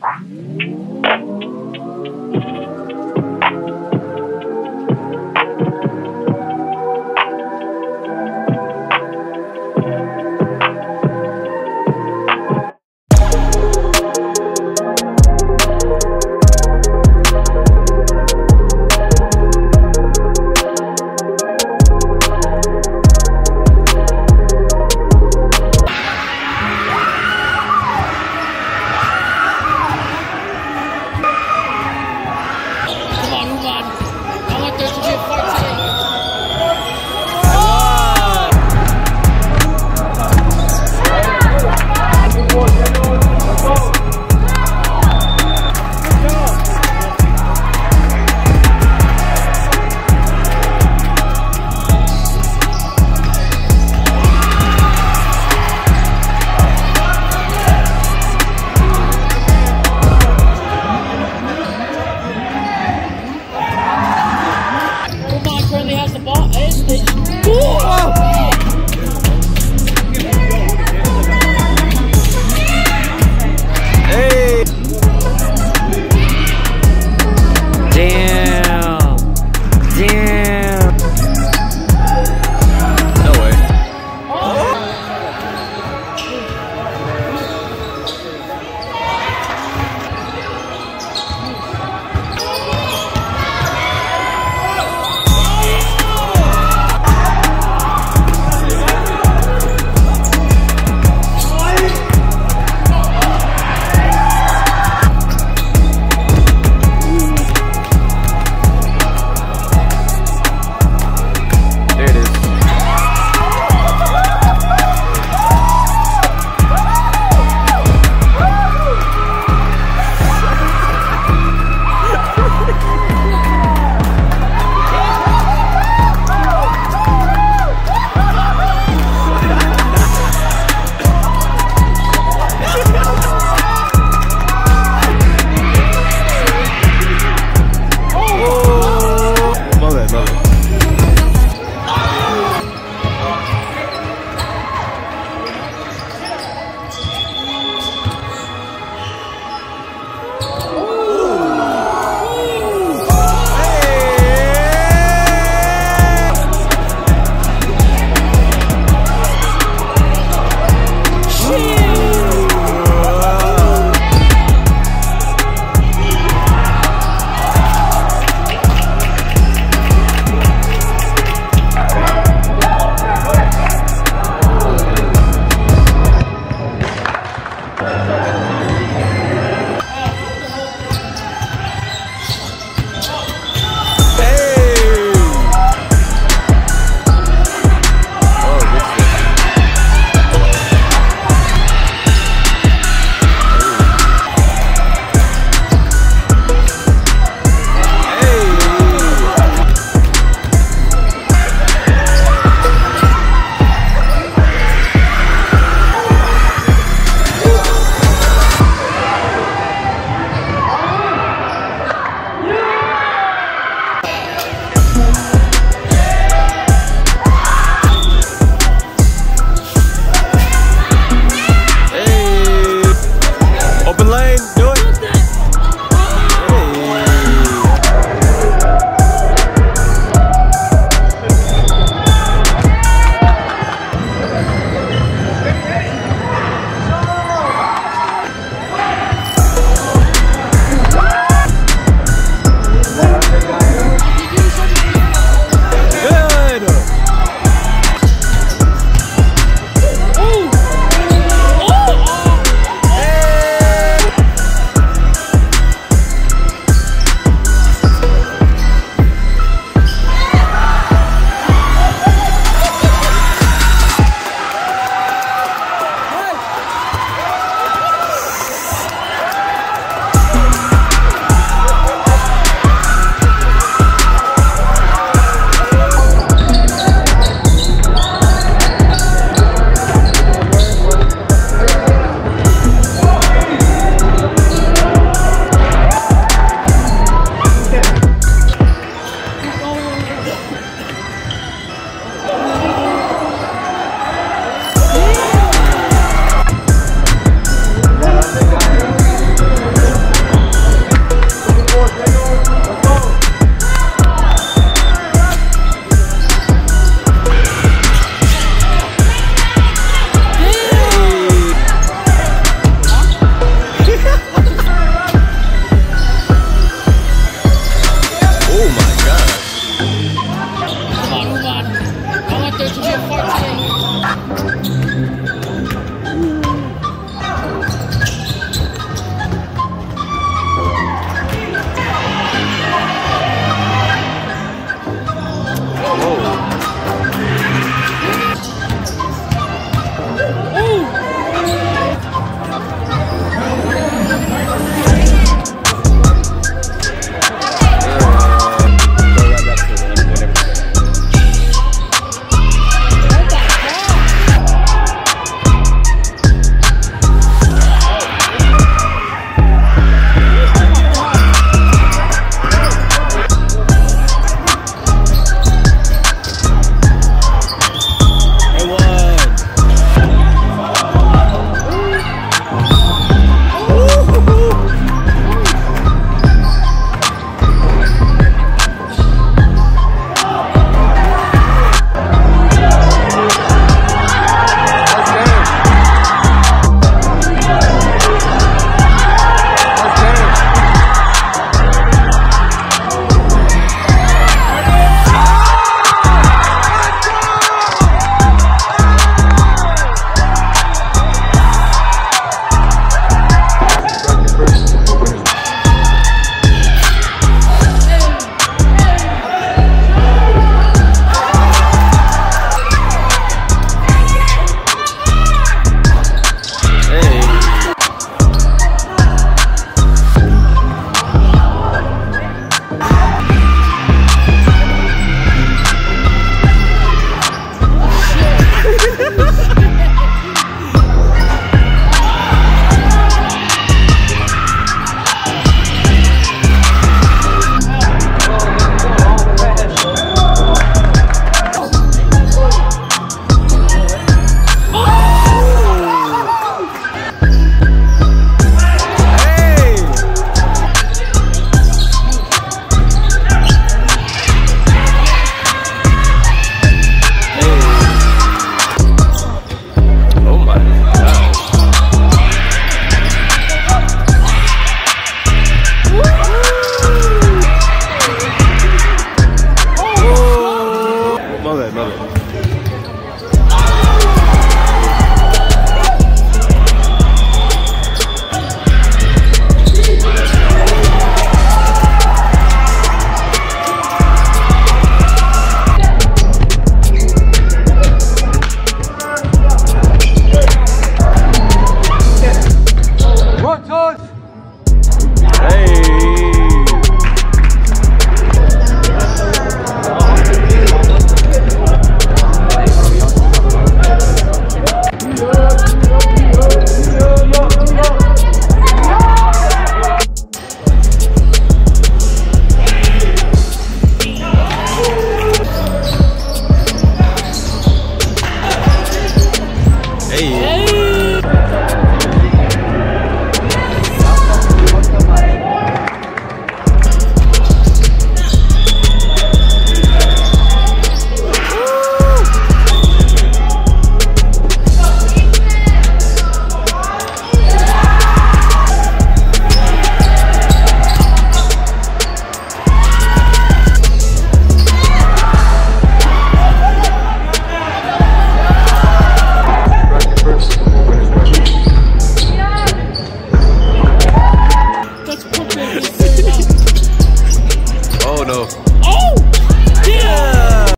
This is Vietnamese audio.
Thank you. texto de Fox